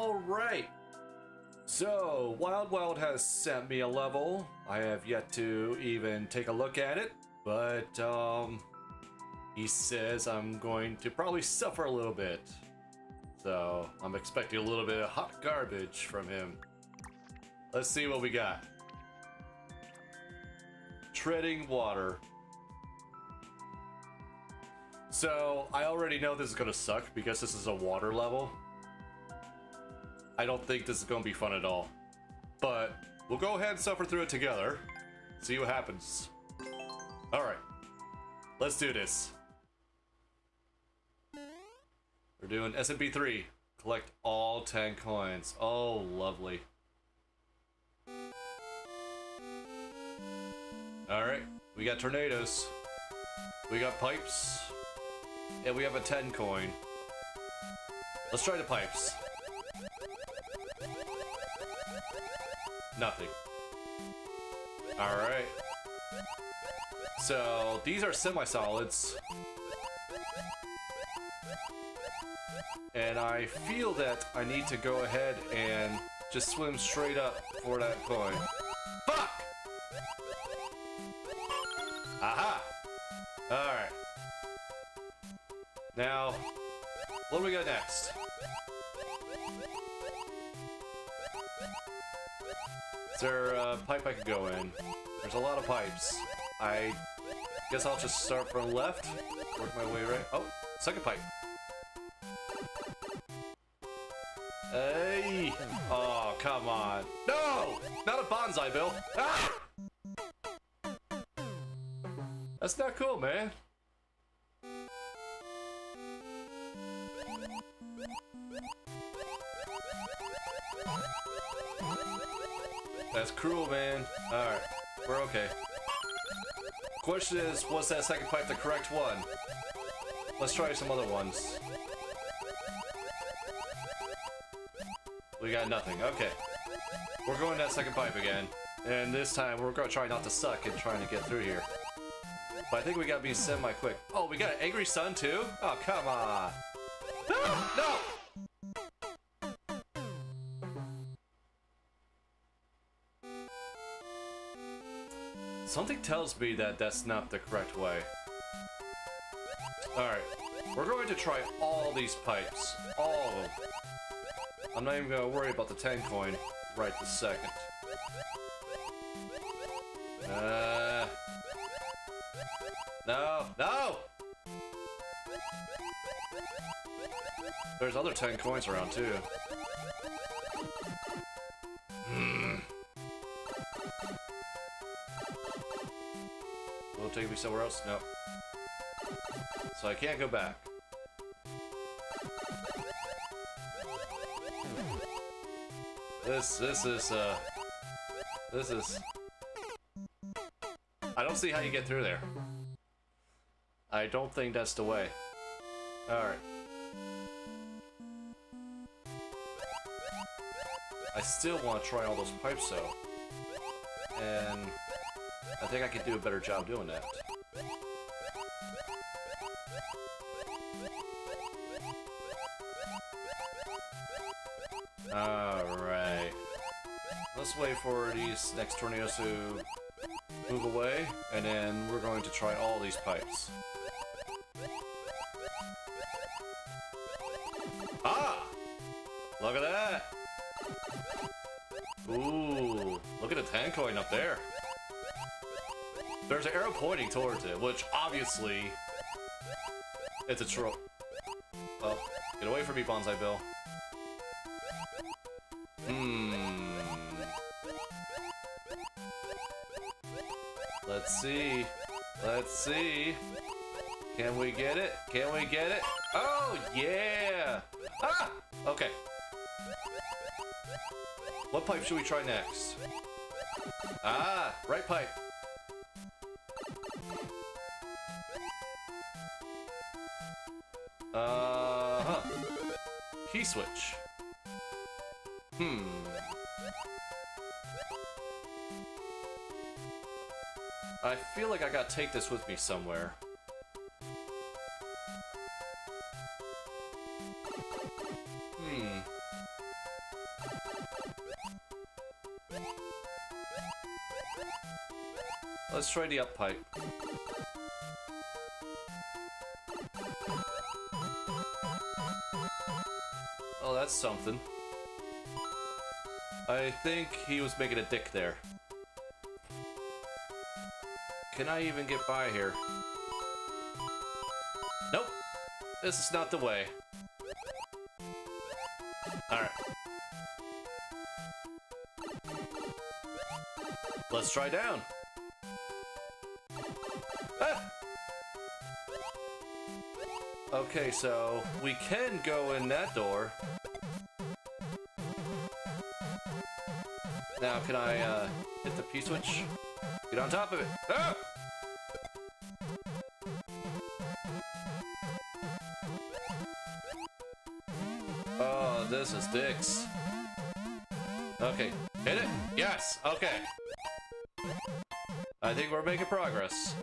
Alright. So, wildwild has sent me a level. I have yet to even take a look at it, but um, he says I'm going to probably suffer a little bit. So, I'm expecting a little bit of hot garbage from him. Let's see what we got. Treading water. So, I already know this is gonna suck because this is a water level. I don't think this is gonna be fun at all. But, we'll go ahead and suffer through it together. See what happens. Alright. Let's do this. We're doing SMB 3. Collect all 10 coins. Oh, lovely. Alright, we got tornadoes. We got pipes. And we have a 10 coin. Let's try the pipes. Nothing. Alright. So, these are semi-solids. And I feel that I need to go ahead and just swim straight up for that coin. Fuck! Aha! Alright. Now, what do we got next? Is there a pipe I could go in? There's a lot of pipes. I guess I'll just start from left, work my way right. Oh, second pipe. Hey! Oh, come on. No! Not a banzai, Bill! Ah! That's not cool, man. That's cruel, man. Alright, we're okay. Question is, was that second pipe the correct one? Let's try some other ones. We got nothing. Okay. We're going that second pipe again. And this time, we're to try not to suck and trying to get through here. But I think we got to be semi-quick. Oh, we got an angry sun, too? Oh, come on. No! Something tells me that that's not the correct way. Alright. We're going to try all these pipes. All of them. I'm not even going to worry about the 10 coin right this second. Uh... No! No! There's other 10 coins around, too. Will take me somewhere else? No. So I can't go back. This, this is, uh... This is... I don't see how you get through there. I don't think that's the way. Alright. I still want to try all those pipes though. And think I could do a better job doing that. Alright. Let's wait for these next tornadoes to move away, and then we're going to try all these pipes. There's an arrow pointing towards it, which obviously it's a troll. Well, get away from me, Banzai Bill. Hmm. Let's see. Let's see. Can we get it? Can we get it? Oh, yeah! Ah! Okay. What pipe should we try next? Ah, right pipe. Key switch. Hmm. I feel like I gotta take this with me somewhere. Hmm. Let's try the up pipe. That's something. I think he was making a dick there. Can I even get by here? Nope. This is not the way. Alright. Let's try down. Ah! Okay, so we can go in that door. Now, can I uh, hit the P-switch? Get on top of it. Ah! Oh, this is dicks. Okay, hit it? Yes, okay. I think we're making progress.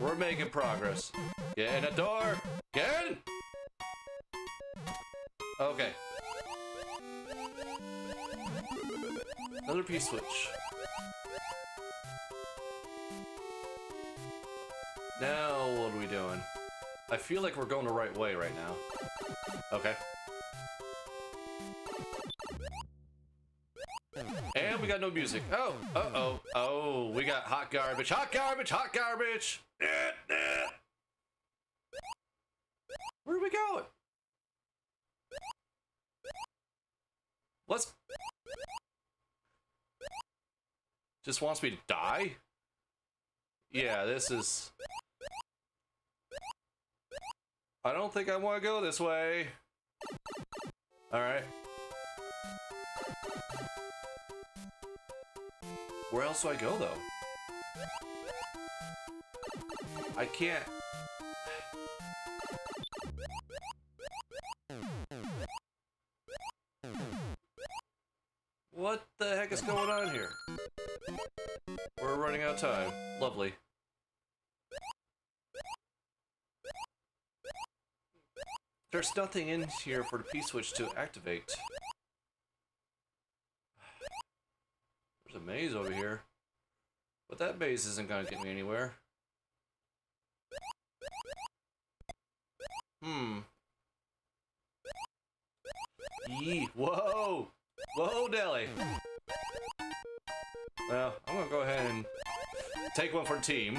We're making progress. Get in the door! Another P-switch. Now, what are we doing? I feel like we're going the right way right now. Okay. And we got no music. Oh, uh-oh. Oh, we got hot garbage. Hot garbage, hot garbage! Where are we going? Let's... Just wants me to die? Yeah, this is... I don't think I want to go this way. Alright. Where else do I go, though? I can't... There's nothing in here for the P-switch to activate. There's a maze over here. But that maze isn't gonna get me anywhere. Hmm. Yee. Whoa! Whoa, Deli! Well, I'm gonna go ahead and take one for team.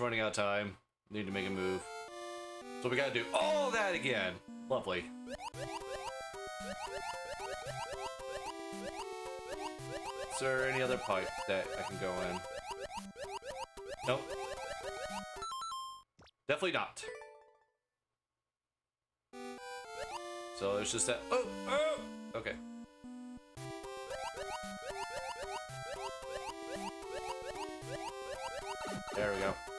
Running out of time. Need to make a move. So we gotta do all that again. Lovely. Is there any other pipe that I can go in? Nope. Definitely not. So there's just that. Oh, oh. Okay. There we go.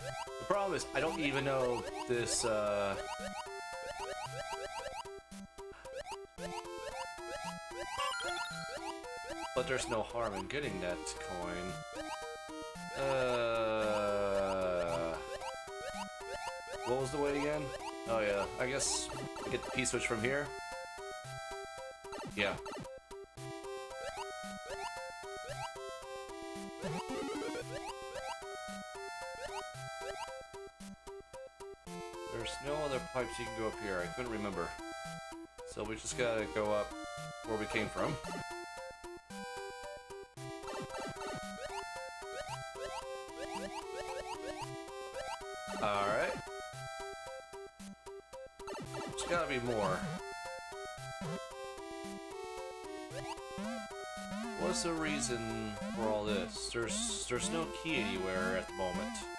The problem is, I don't even know this, uh... But there's no harm in getting that coin. Uh... What was the way again? Oh yeah, I guess I get the P-switch from here. Yeah. Pipes you can go up here. I couldn't remember. So we just gotta go up where we came from. Alright. There's gotta be more. What's the reason for all this? There's there's no key anywhere at the moment.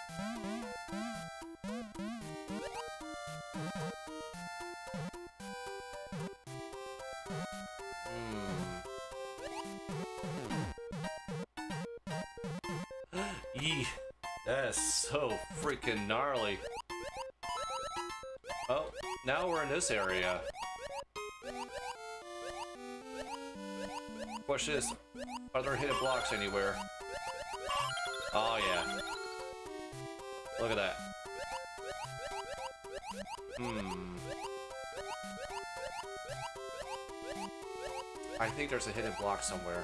Freaking gnarly. Oh, now we're in this area. Question is, are there hidden blocks anywhere? Oh, yeah. Look at that. Hmm. I think there's a hidden block somewhere.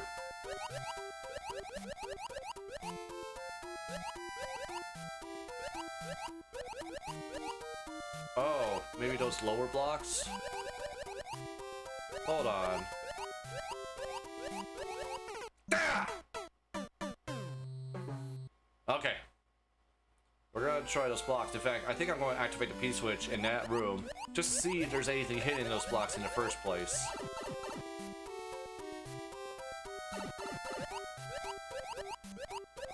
Maybe those lower blocks? Hold on. Ah! Okay. We're gonna try those blocks. In fact, I think I'm going to activate the P-switch in that room just to see if there's anything hidden in those blocks in the first place.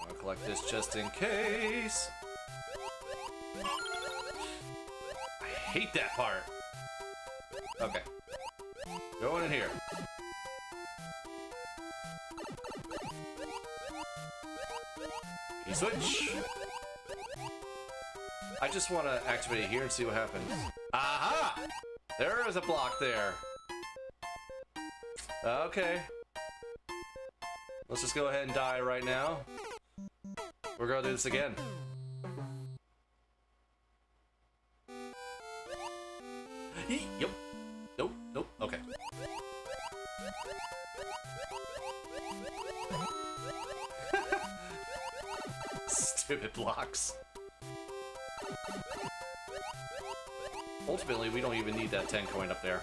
I'll collect this just in case. Hate that part. Okay. Going in here. switch. I just want to activate it here and see what happens. Aha! There is a block there. Okay. Let's just go ahead and die right now. We're gonna do this again. Stupid blocks. Ultimately, we don't even need that 10 coin up there.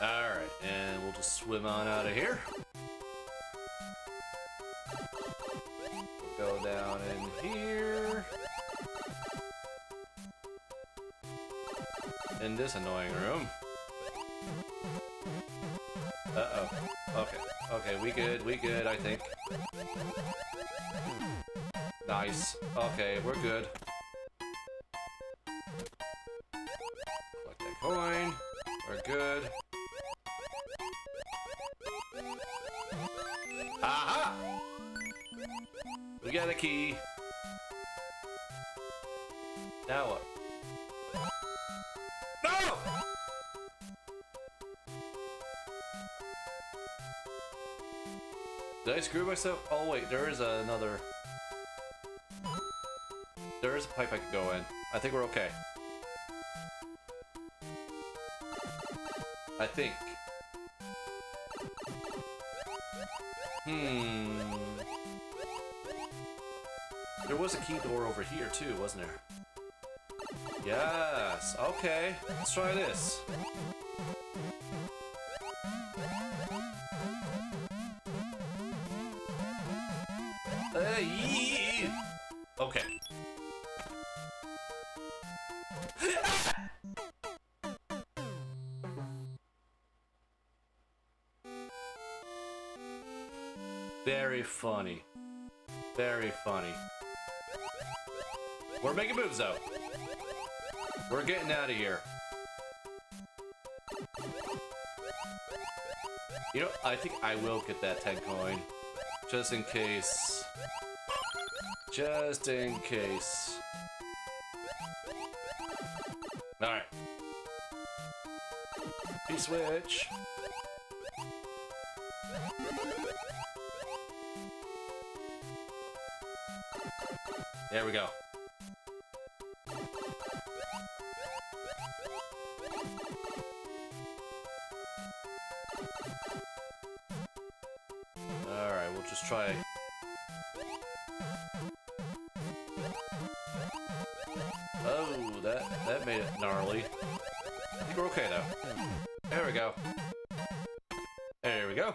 Alright, and we'll just swim on out of here. Go down in here. In this annoying room. Okay. Okay, we good, we good, I think. Nice. Okay, we're good. Did I screw myself? Oh wait, there is another... There is a pipe I could go in. I think we're okay. I think. Hmm. There was a key door over here too, wasn't there? Yes, okay. Let's try this. Just in case. Just in case. Alright. P-switch. There we go. Try... Oh, that, that made it gnarly. I think we're okay, though. There we go. There we go.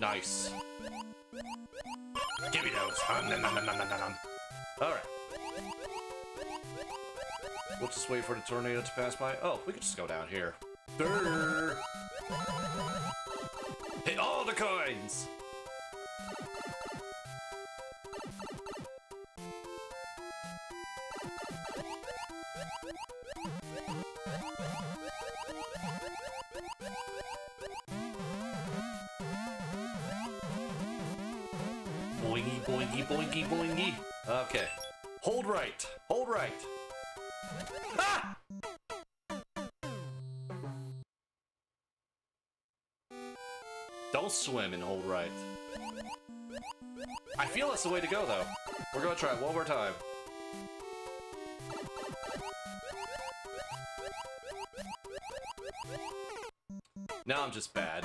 Nice. Give me those. Alright. We'll just wait for the tornado to pass by. Oh, we can just go down here. Durr. Hit all the coins! Boingy, boingy, boingy, boingy. Okay. Hold right. Hold right. Don't swim and hold right. I feel that's the way to go, though. We're gonna try it one more time. Now I'm just bad.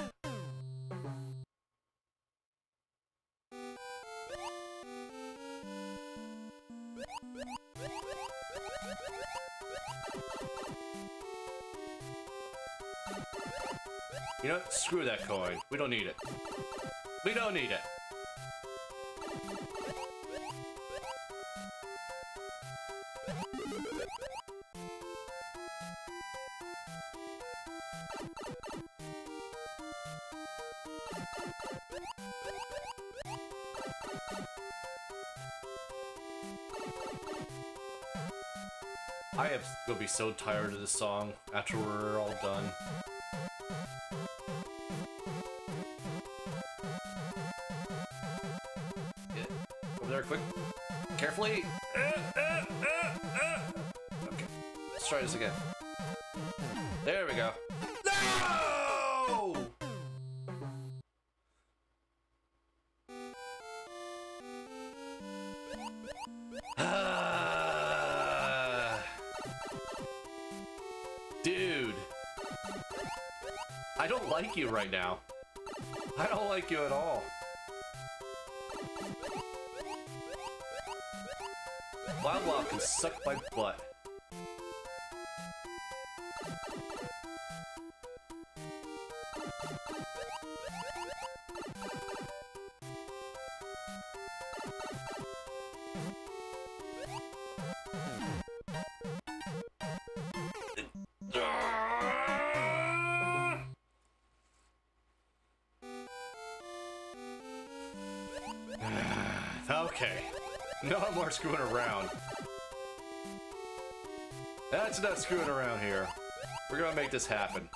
We don't need it. We don't need it. I am gonna be so tired of this song after we're all done. Quick. Carefully. Okay. Let's try this again. There we go. No! Dude. I don't like you right now. I don't like you at all. Wild Wild can suck my butt. Screwing around. That's not screwing around here. We're gonna make this happen.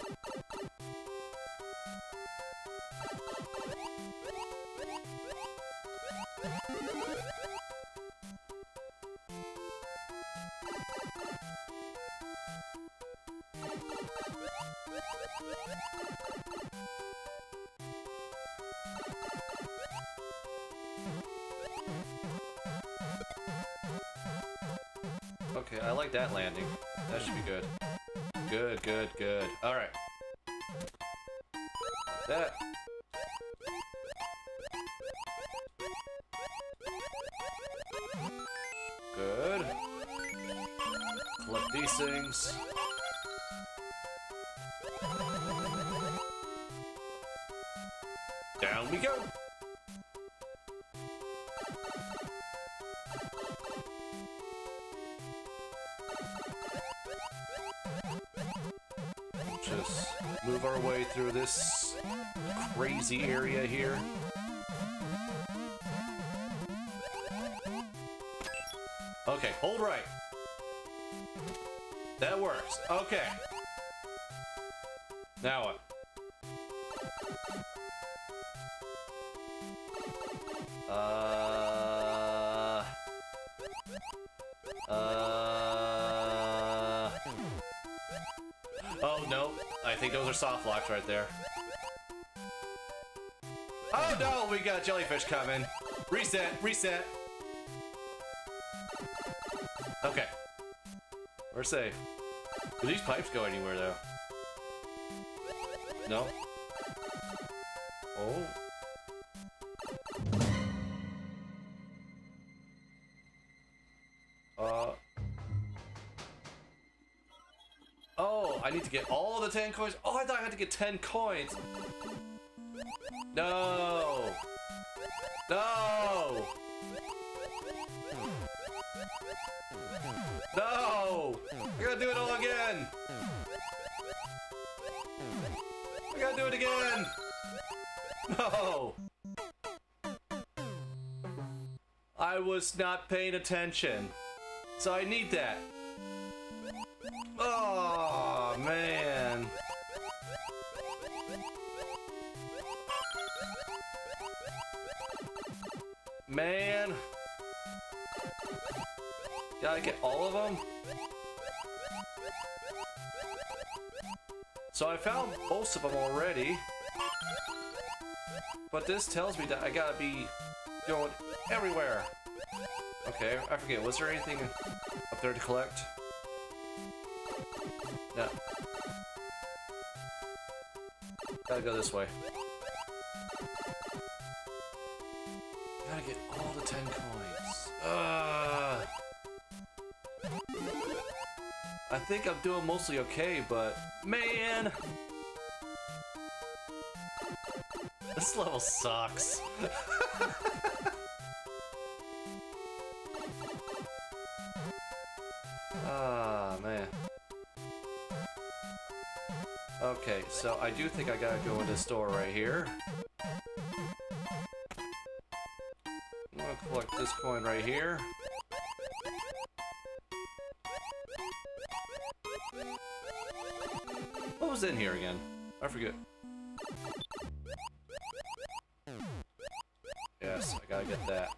Works. Okay. Now what? Uh... Uh... Oh, no. I think those are soft locks right there. Oh, no! We got jellyfish coming. Reset, reset. Okay. We're safe. Do these pipes go anywhere, though? No? Oh. Uh. Oh, I need to get all the 10 coins? Oh, I thought I had to get 10 coins. No. No. Do it again. No. I was not paying attention. So I need that. So I found most of them already. But this tells me that I gotta be going everywhere. Okay, I forget, was there anything up there to collect? No. Gotta go this way. Gotta get all the 10 coins. Uh, think I'm doing mostly okay, but man! This level sucks. ah, man. Okay, so I do think I gotta go in the store right here. I'm gonna collect this coin right here. Was in here again? I forget. Yes, I gotta get that.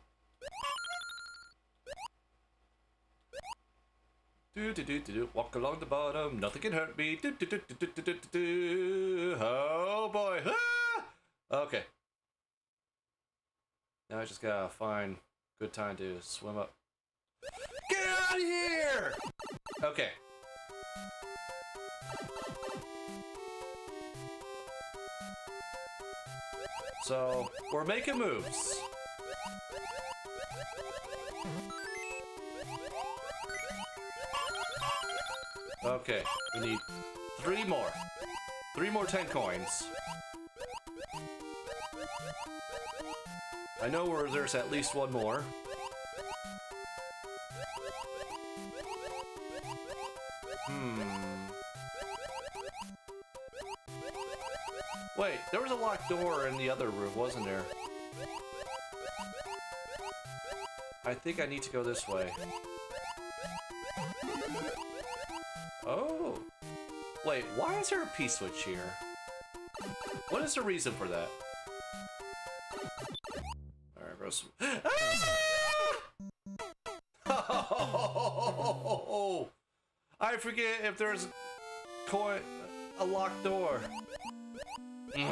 Do do do do do. Walk along the bottom. Nothing can hurt me. Do do do do do do do. Oh boy. Ah! Okay. Now I just gotta find good time to swim up. Get out of here! Okay. So, we're making moves. Okay, we need three more. Three more 10 coins. I know where there's at least one more. Hmm. Wait, there was a locked door in the other room, wasn't there? I think I need to go this way. Oh. Wait, why is there a P-switch here? What is the reason for that? Alright, bro. Ah! I forget if there's coin a locked door. It!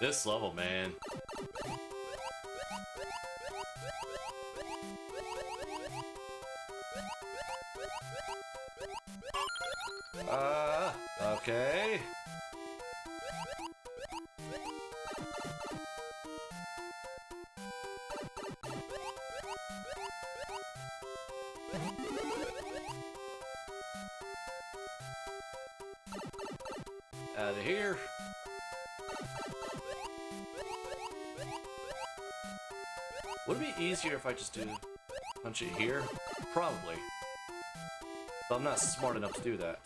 This level, man. Uh, okay. Out of here. Would it be easier if I just do punch it here? Probably. But I'm not smart enough to do that.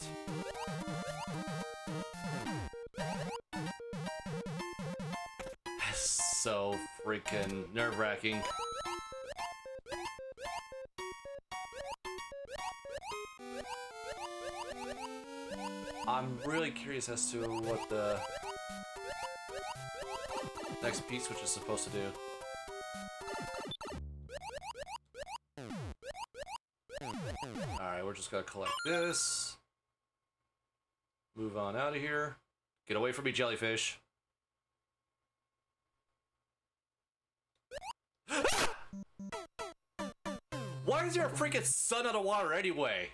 so freaking nerve-wracking. I'm really curious as to what the next P-switch is supposed to do. Just gonna collect this. Move on out of here. Get away from me, jellyfish. Why is there a freaking sun out of water anyway?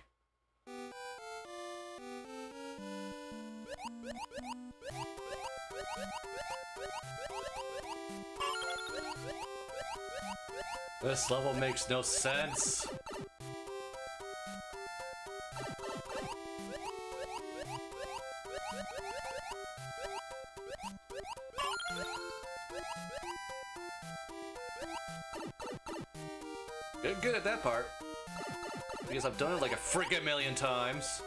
This level makes no sense. that part. Because I've done it like a freaking million times.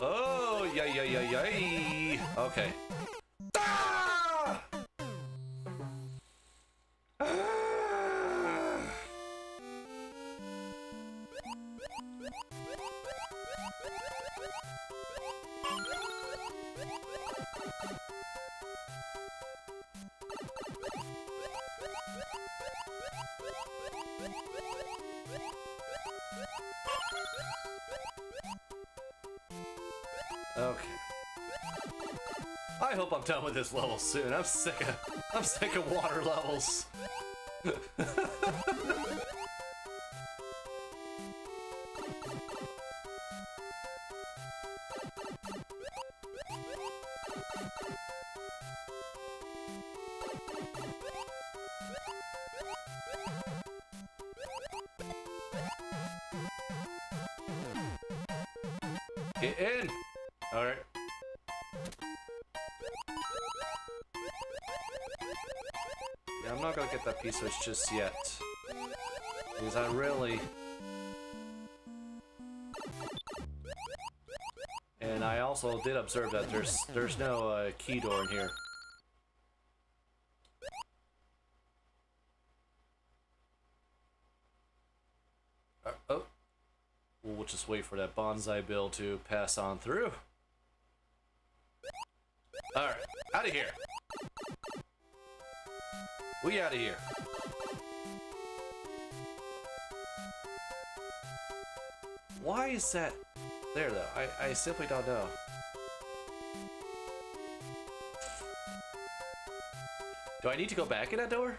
Oh, yay, yay, yay, yay. Okay. Done with this level soon. I'm sick of I'm sick of water levels. gonna get that P-switch just yet. Because I really... And I also did observe that there's there's no uh, key door in here. Uh, oh. We'll just wait for that banzai bill to pass on through. That there though? I, I simply don't know. Do I need to go back in that door?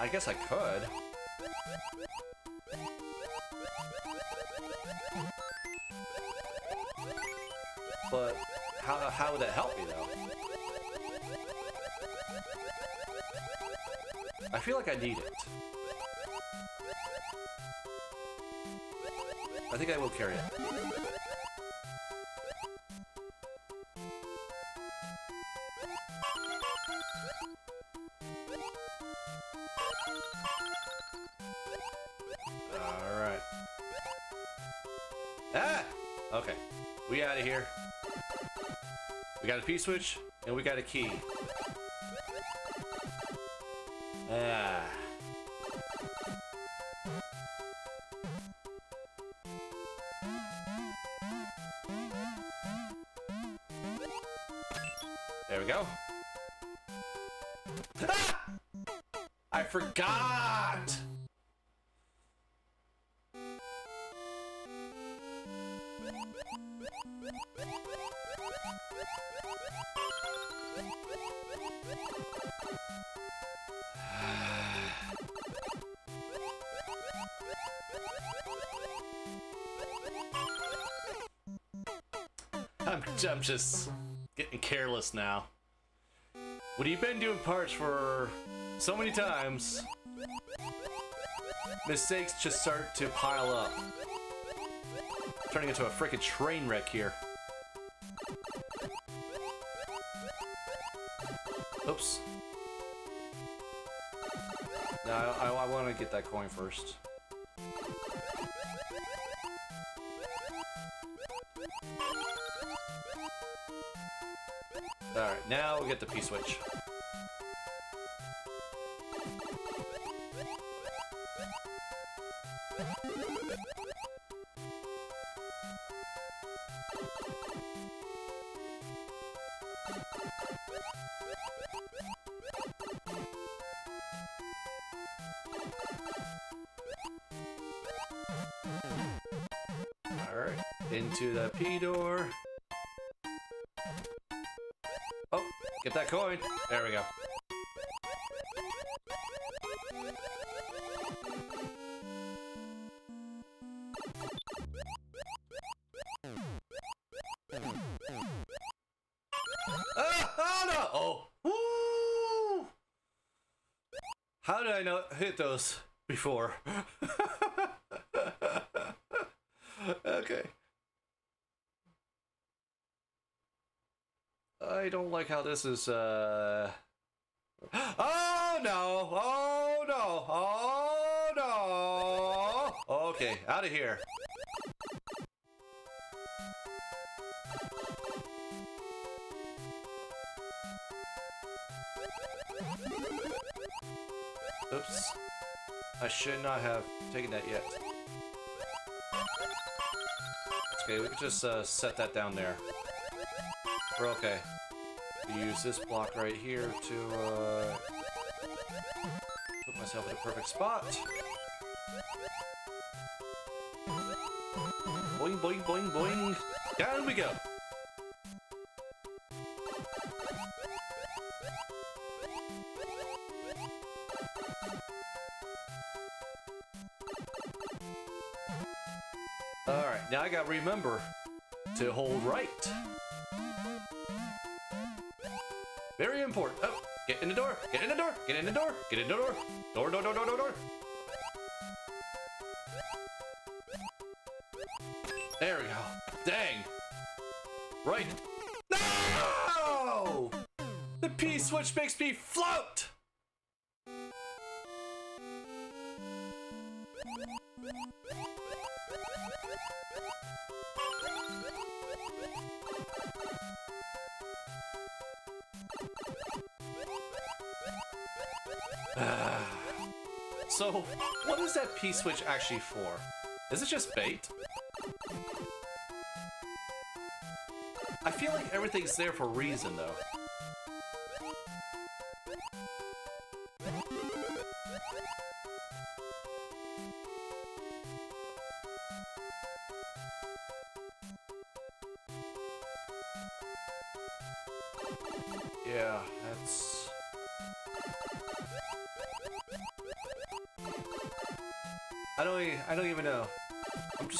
I guess I could. But how, how would that help me though? I feel like I need it. I think I will carry it. Alright. Ah! Okay. We out of here. We got a P-switch, and we got a key. Ah. Forgot! I'm, I'm just getting careless now. What have you've been doing parts for so many times, mistakes just start to pile up. Turning into a freaking train wreck here. Oops. No, I, I, I want to get that coin first. Alright, now we get the P-switch. Alright, into the P door. Oh, get that coin. There we go. hit those before. okay. I don't like how this is, uh... Oh, no! Oh, no! Oh, no! Okay, out of here. I should not have taken that yet. Okay, we can just uh, set that down there. We're okay. Use this block right here to uh, put myself in a perfect spot. Boing, boing, boing, boing. Down we go. Remember to hold right. Very important. Oh, get in the door, get in the door, get in the door, get in the door. Door, door, door, door, door, door. There we go. Dang. Right. so, what is that P-switch actually for? Is it just bait? I feel like everything's there for a reason, though.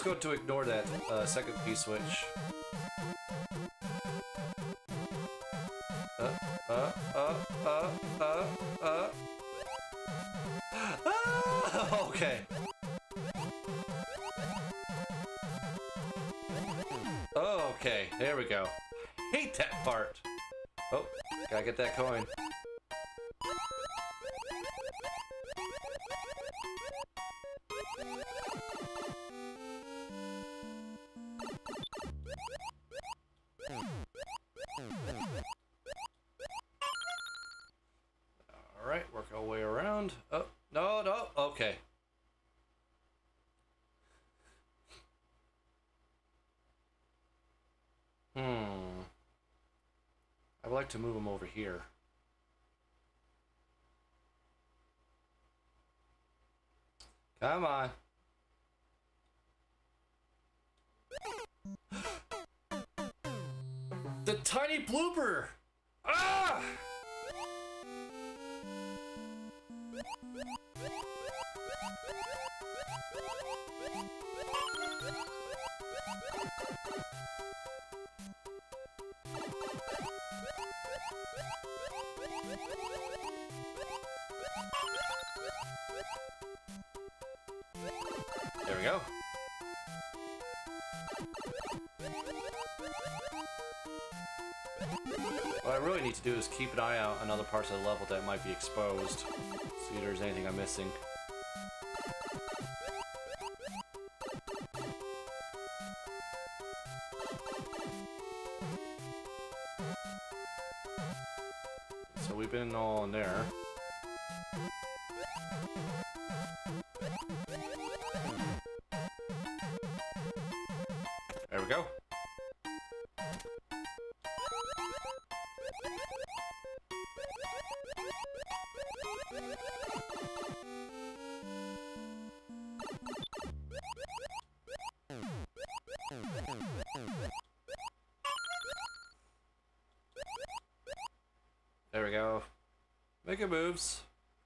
Going to ignore that uh, second P-switch. Uh, uh, uh, uh, uh, uh. Ah, okay. Okay, there we go. Hate that part. Oh, gotta get that coin. To move them over here. Go. What I really need to do is keep an eye out on other parts of the level that might be exposed. See if there's anything I'm missing.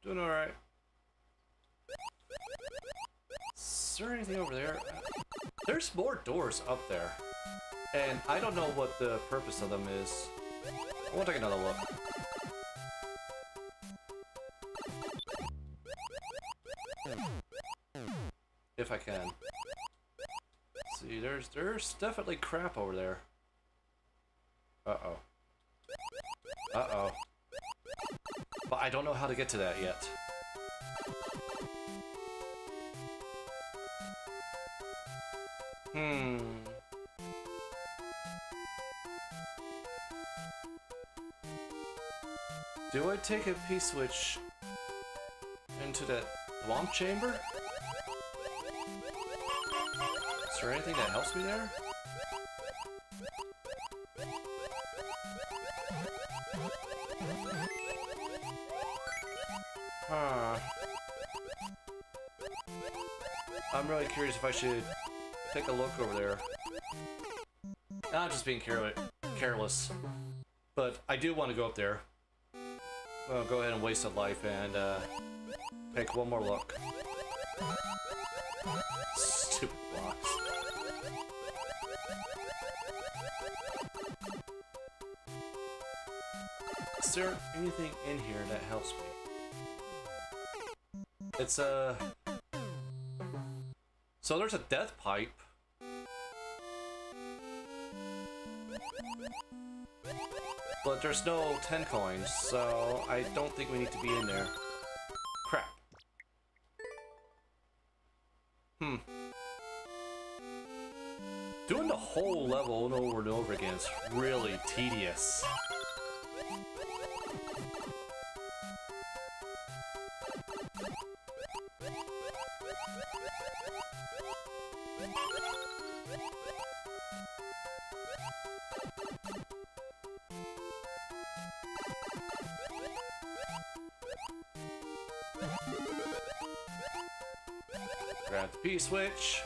Doing alright. Is there anything over there? There's more doors up there. And I don't know what the purpose of them is. I want to take another look. Hmm. If I can. See, there's there's definitely crap over there. How to get to that yet. Hmm. Do I take a P-switch into that Thwomp chamber? Is there anything that helps me there? I'm really curious if I should take a look over there. Not just being care careless, but I do want to go up there. Well, go ahead and waste a life and uh, take one more look. Stupid blocks. Is there anything in here that helps me? It's a... Uh... So there's a death pipe. But there's no 10 coins, so I don't think we need to be in there. Crap. Hmm. Doing the whole level over and over again is really tedious. P-switch.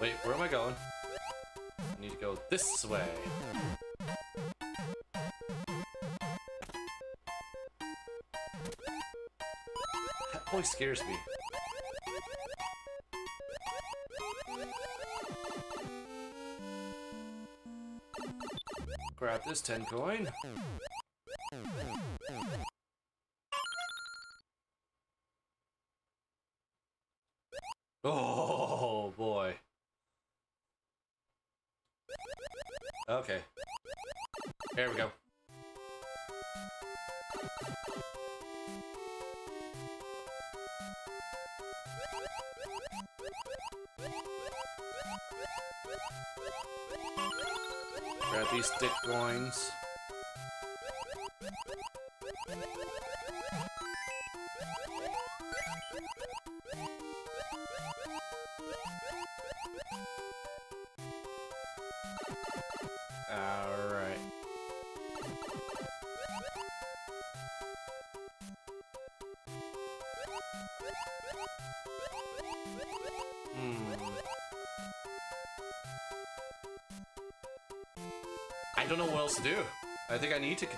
Wait, where am I going? I need to go this way. That boy scares me. This 10 coin. Oh boy. Okay. There we go. Grab these stick coins.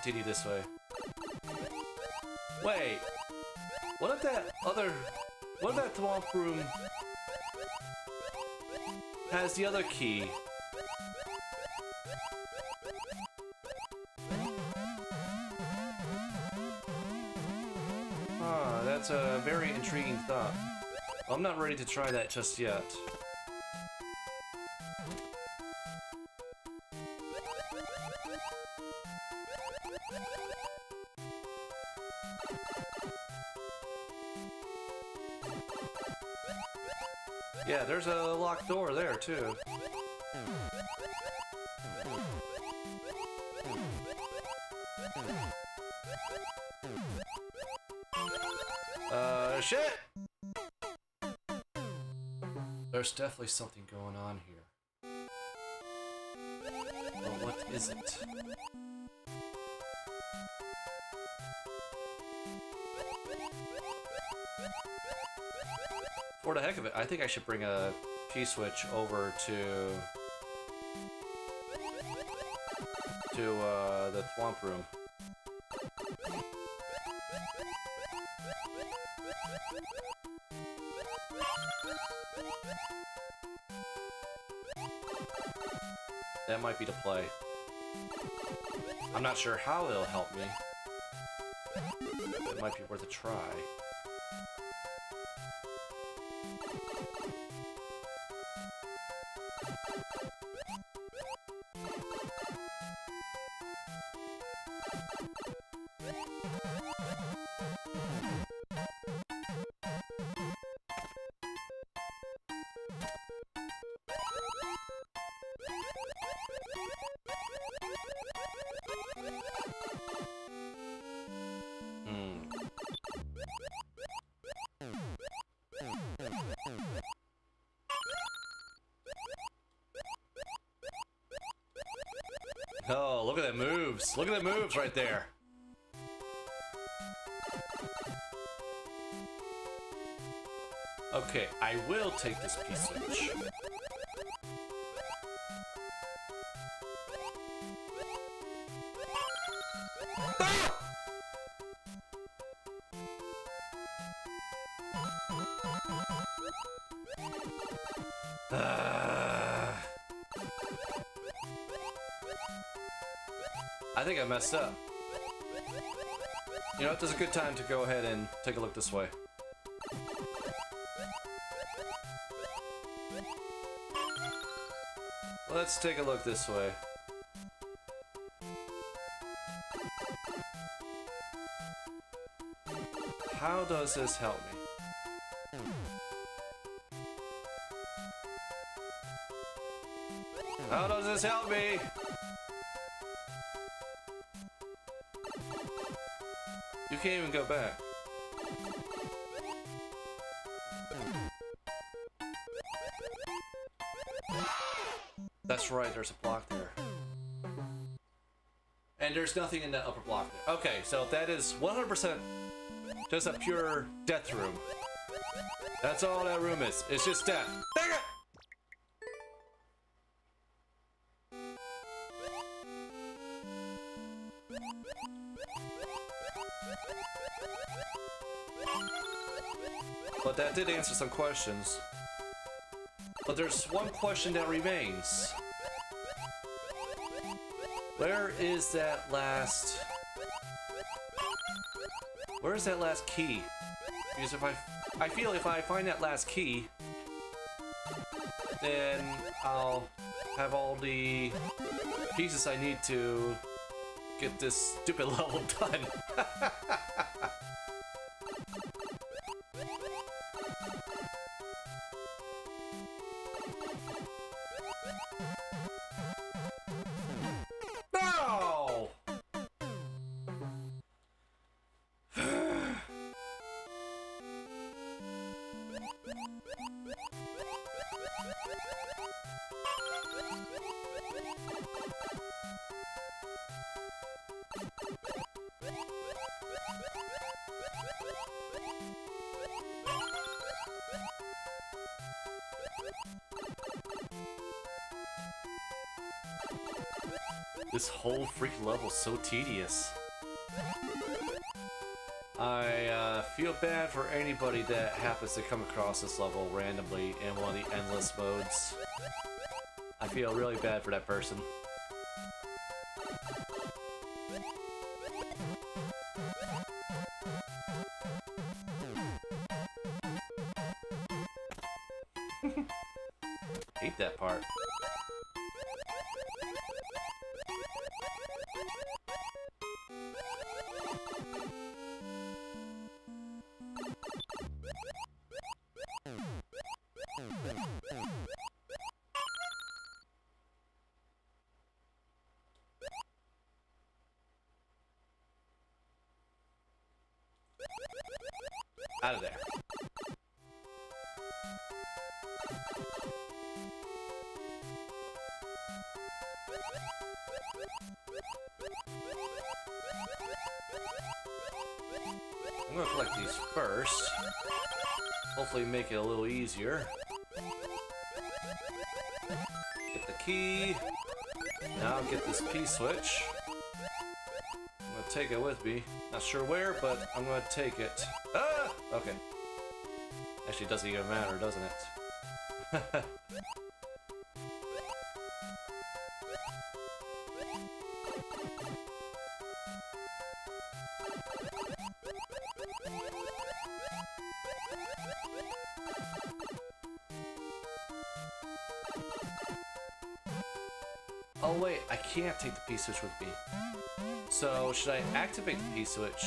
Continue this way. Wait. What if that other... What if that Thwomp room has the other key? Huh, that's a very intriguing thought. I'm not ready to try that just yet. Door there, too. Uh, shit! There's definitely something going on here. But what is it? For the heck of it, I think I should bring a P-switch over to... to, uh, the Thwomp room. That might be the play. I'm not sure how it'll help me. It might be worth a try. The moves right there. Okay, I will take this P-switch. Ah. Messed up. You know what? There's a good time to go ahead and take a look this way. Let's take a look this way. How does this help me? How does this help me? Can't even go back. That's right, there's a block there. And there's nothing in that upper block there. Okay, so that is 100% just a pure death room. That's all that room is. It's just death. Dang it! But that did answer some questions. But there's one question that remains. Where is that last... Where is that last key? Because if I... I feel if I find that last key, then I'll have all the pieces I need to get this stupid level done. level so tedious. I uh, feel bad for anybody that happens to come across this level randomly in one of the endless modes. I feel really bad for that person. There. I'm gonna collect these first. Hopefully make it a little easier. Get the key. Now get this P-switch. I'm gonna take it with me. Not sure where, but I'm gonna take it. Ah! Okay. Actually, it doesn't even matter, doesn't it? Oh wait, I can't take the P-switch with me. So, should I activate the P-switch?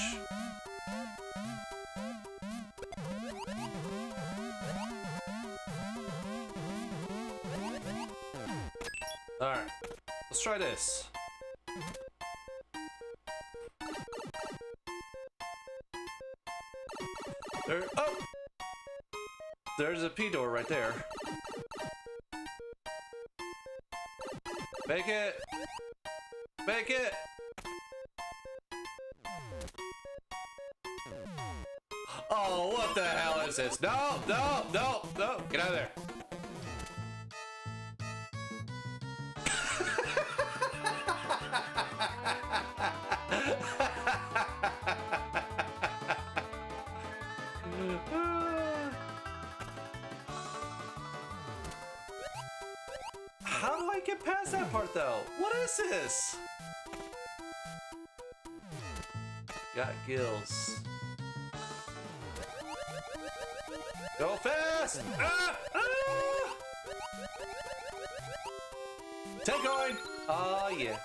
This. There, oh! There's a P door right there. Make it! Make it! Oh, what the hell is this? No, no, Got gills. Go fast! Ah! Ah! Take coin! Oh yeah.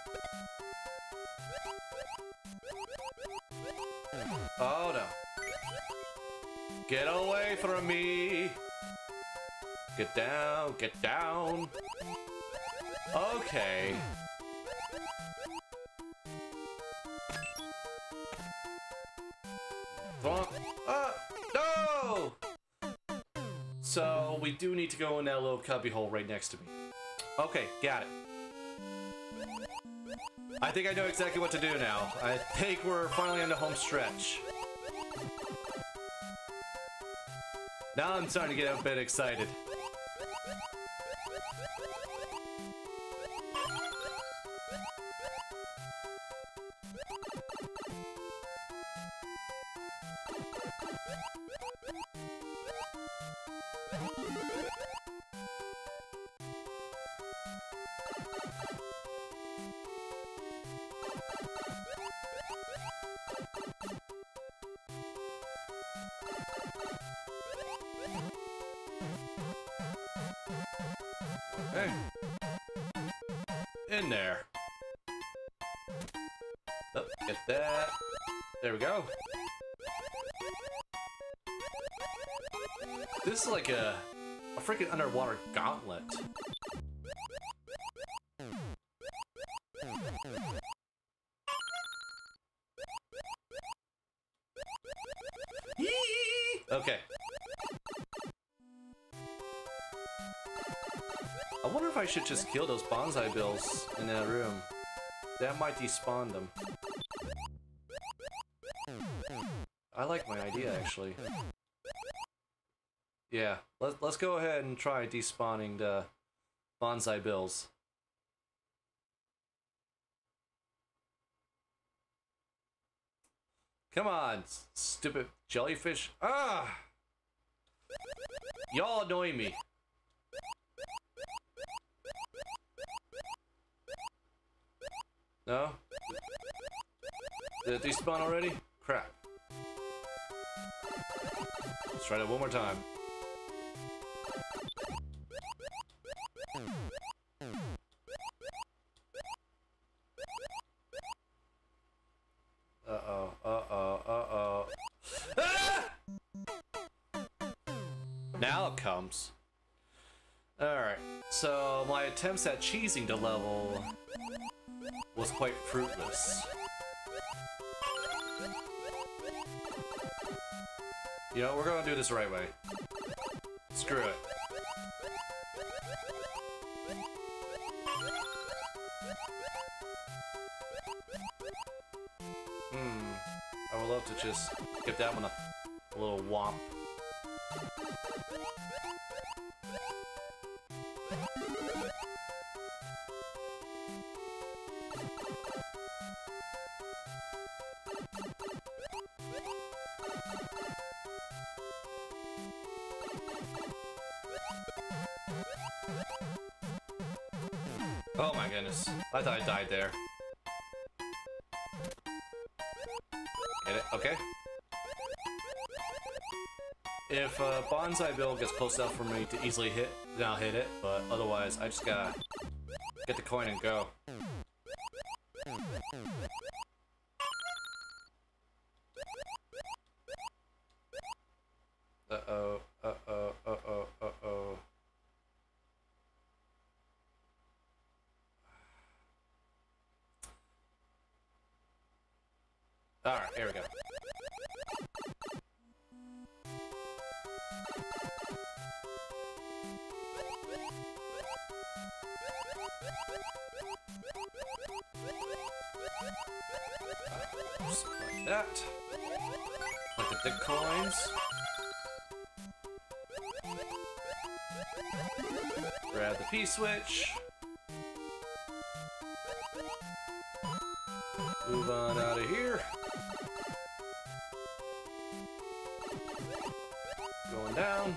Oh no. Get away from me! Get down, get down! Okay. Do need to go in that little cubby hole right next to me. Okay, got it. I think I know exactly what to do now. I think we're finally on the home stretch. Now I'm starting to get a bit excited. That might despawn them. I like my idea, actually. Yeah, let, let's go ahead and try despawning the banzai bills. Come on, stupid jellyfish. Ah! Y'all annoy me. No? Did it despawn already? Crap. Let's try that one more time. Uh-oh, uh-oh, uh-oh. Ah! Now it comes. Alright, so my attempts at cheesing the level was quite fruitless. You know, we're gonna do this the right way. Screw it. Hmm. I would love to just give that one a, a little womp. Oh my goodness. I thought I died there. Get it? Okay. If uh, Banzai Bill gets close enough for me to easily hit, then I'll hit it, but otherwise I just gotta get the coin and go. Uh-oh, uh-oh, uh-oh, uh-oh. Alright, here we go. Like that. Like the big coins. Grab the P-switch. Move on out of here. Going down.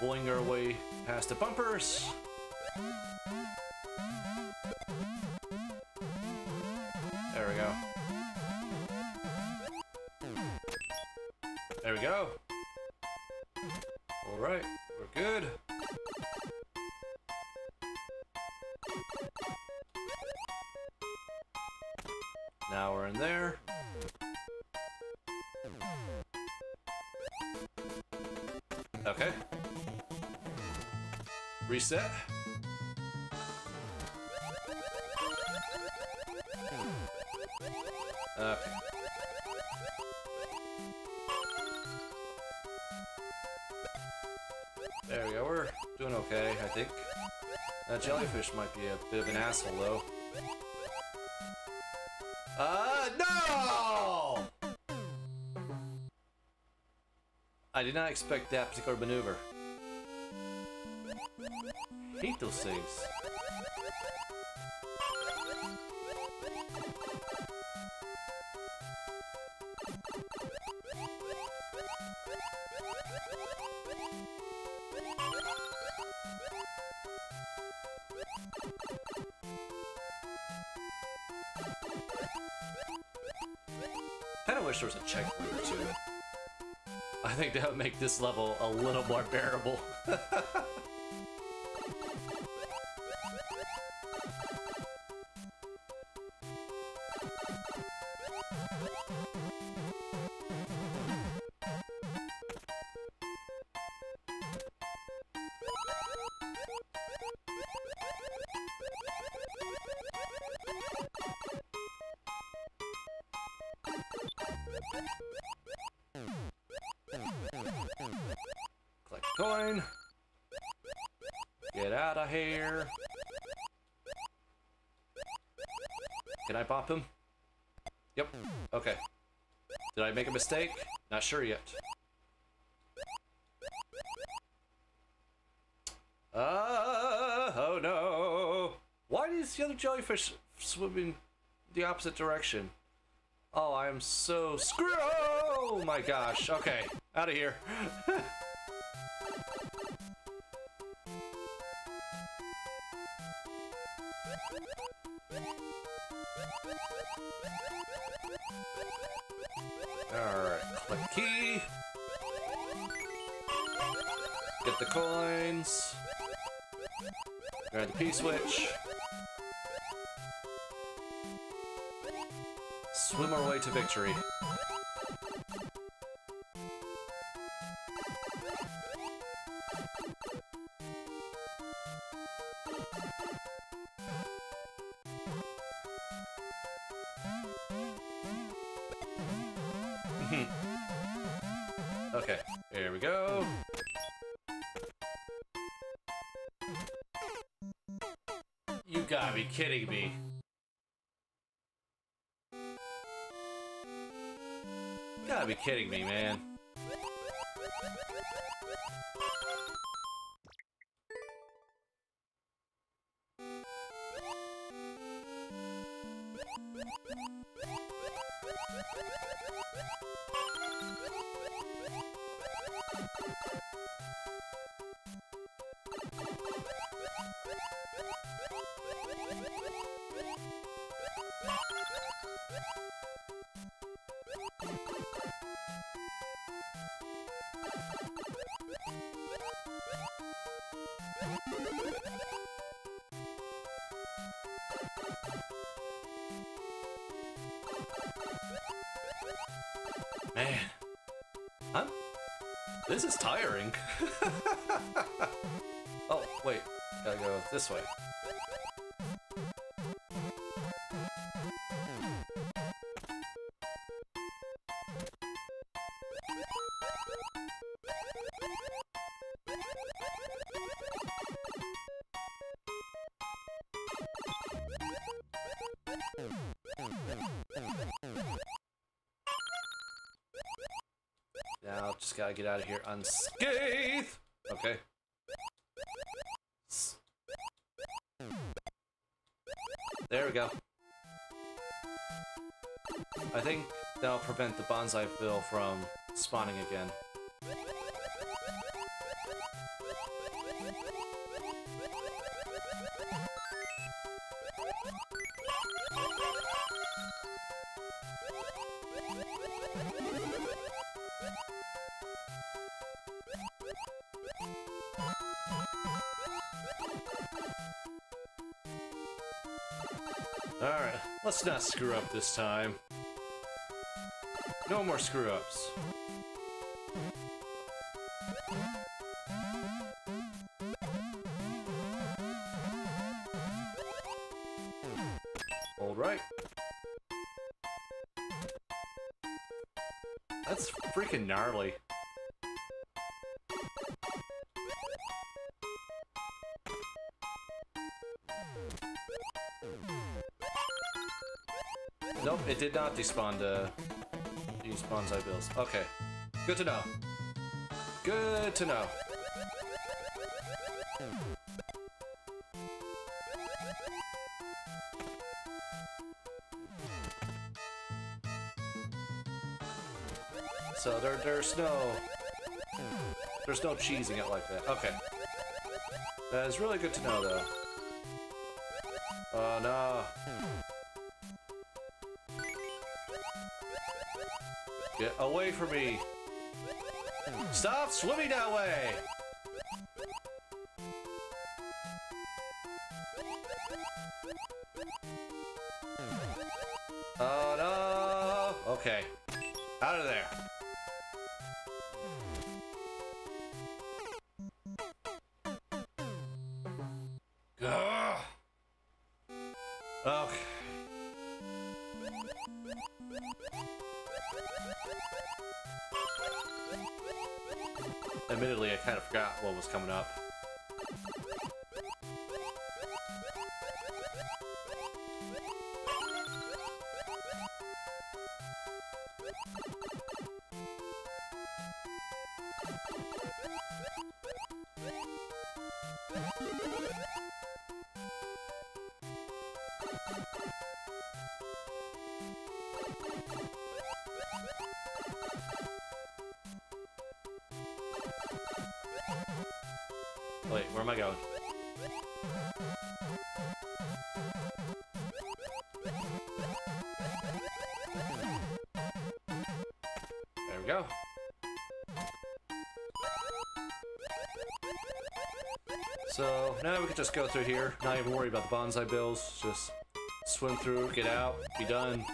Boing our way past the bumpers. Reset. Okay. There we go, we're doing okay, I think. That jellyfish might be a bit of an asshole, though. Uh, no! I did not expect that particular maneuver. Hate those things. Kinda wish there was a checkpoint. I think that would make this level a little more bearable. pop him? Yep. Okay. Did I make a mistake? Not sure yet. Uh, oh no. Why is the other jellyfish swimming the opposite direction? Oh, I am so screwed. Oh my gosh. Okay. Out of here. Grab the P-switch. Swim our way to victory. What? Man. I'm... This is tiring. oh, wait. Gotta go this way. Unscathed. Okay. There we go. I think that'll prevent the Banzai Bill from spawning again. Let's not screw up this time. No more screw-ups. Hmm. Alright. That's freaking gnarly. Did not despawn the these banzai bills. Okay, good to know. Good to know. So there, there's no, there's no cheesing it like that. Okay, that is really good to know, though. Oh no. Get away from me! Stop swimming that way! Oh no! Okay. Out of there. We go. So now we can just go through here, not even worry about the banzai bills, just swim through, get out, be done.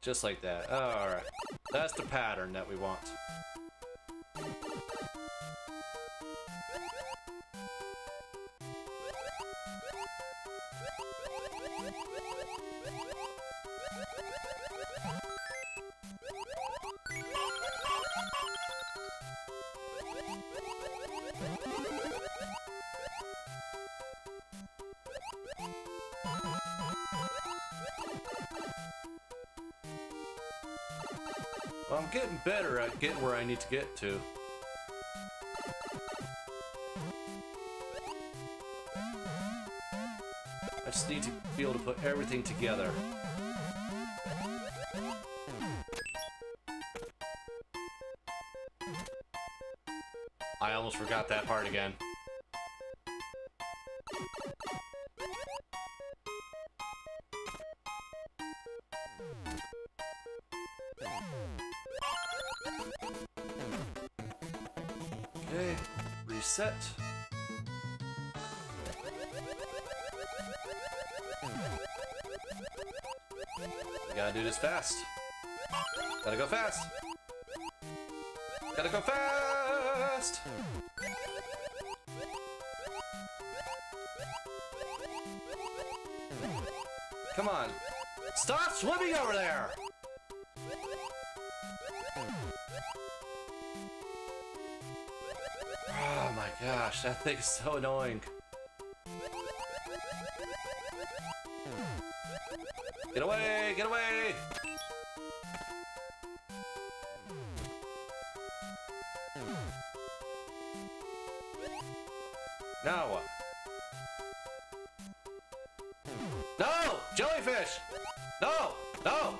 Just like that. Alright. That's the pattern that we want. Need to get to. I just need to be able to put everything together. I almost forgot that part again. Fast. Gotta go fast. Gotta go fast! Come on. Stop swimming over there! Oh my gosh, that thing's so annoying. Now what? No! Jellyfish! No! No!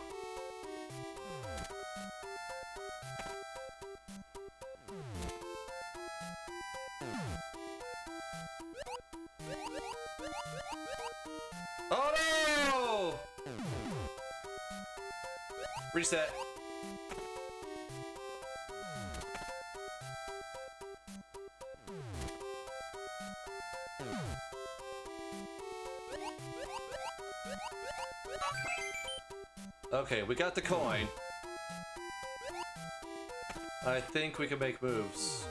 Oh no! Reset. Okay, we got the coin. I think we can make moves.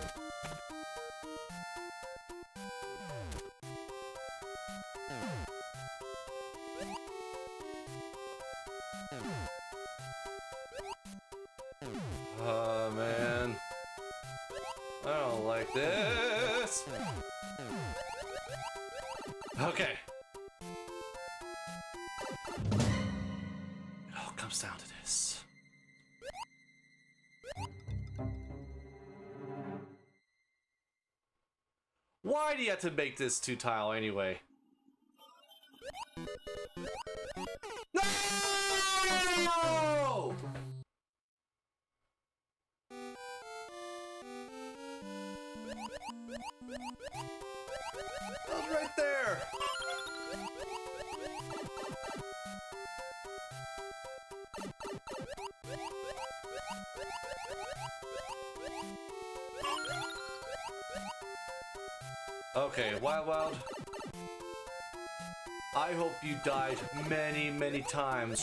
To make this two tile anyway?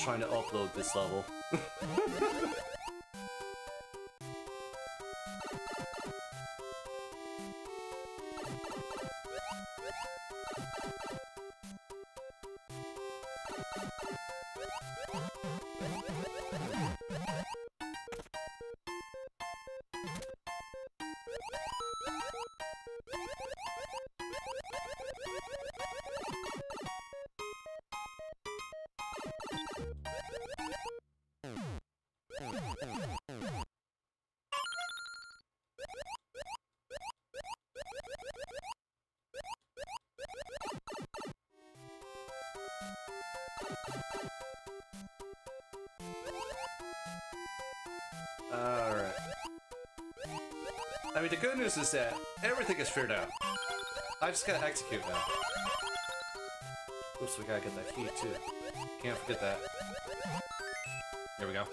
Trying to upload this level. I mean, the good news is that everything is figured out. I just gotta execute now. Oops, we gotta get that key too. Can't forget that. There we go.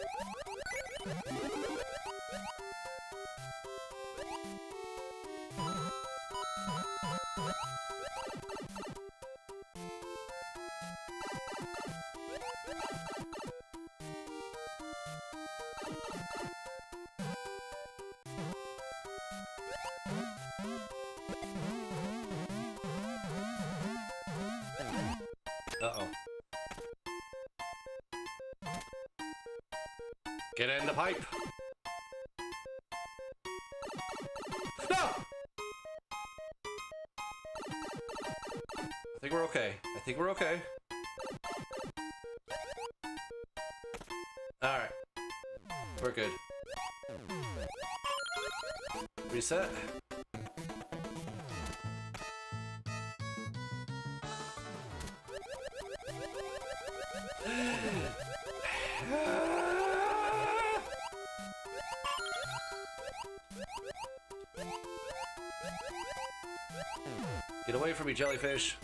Jellyfish.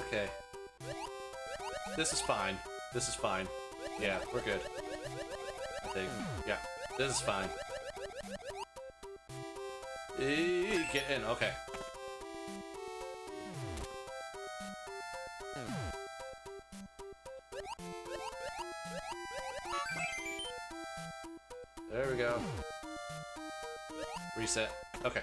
Okay. This is fine. This is fine. Yeah, we're good. I think. Yeah, this is fine. Get in, okay. There we go. Reset. Okay.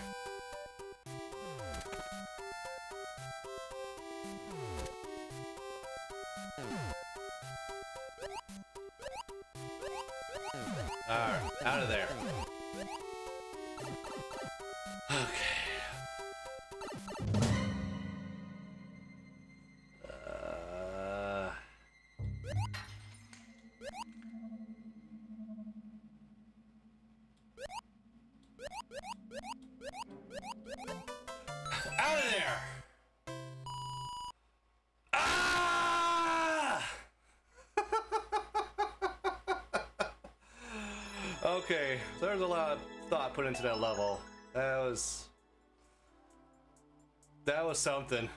Something.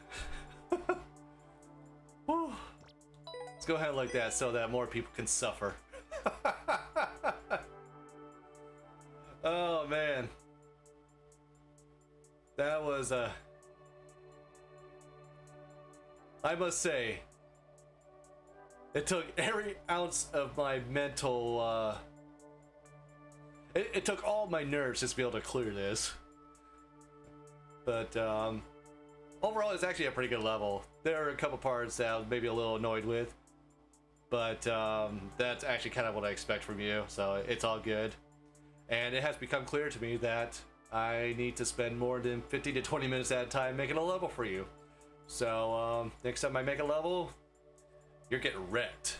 Let's go ahead like that so that more people can suffer. oh man. That was uh I must say it took every ounce of my mental uh it, it took all my nerves just to be able to clear this. But um overall it's actually a pretty good level. There are a couple parts that I was maybe a little annoyed with. But um, that's actually kind of what I expect from you, so it's all good. And it has become clear to me that I need to spend more than 50 to 20 minutes at a time making a level for you. So um, next time I make a level, you're getting wrecked.